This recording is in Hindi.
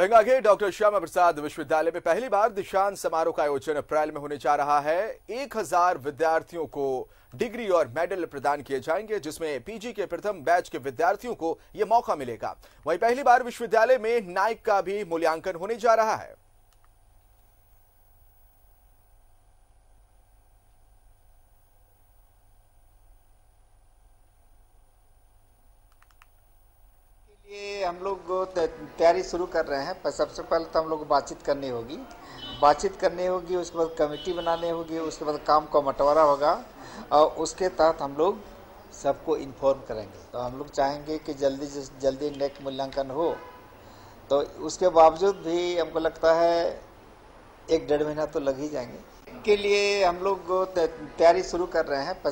गंगा के डॉक्टर श्यामा प्रसाद विश्वविद्यालय में पहली बार दीक्षांत समारोह का आयोजन अप्रैल में होने जा रहा है। एक हज़ार विद्यार्थियों को डिग्री और मेडल प्रदान किए जाएँगे, जिसमें पीजी के प्रथम बैच के विद्यार्थियों को यह मौका मिलेगा। वहीं पहली बार विश्वविद्यालय में नाइक का भी मूल्यांकन होने जा रहा है। हम लोग तैयारी शुरू कर रहे हैं। पर सबसे पहले तो हम लोग बातचीत करनी होगी। बातचीत करनी होगी, उसके बाद कमेटी बनानी होगी, उसके बाद काम का बंटवारा होगा, और उसके तहत हम लोग सबको इन्फॉर्म करेंगे। तो हम लोग चाहेंगे कि जल्दी जल्दी नेक मूल्यांकन हो। तो उसके बावजूद भी हमको लगता है, एक डेढ़ महीना तो लग ही जाएँगे। के लिए हम लोग तैयारी शुरू कर रहे हैं।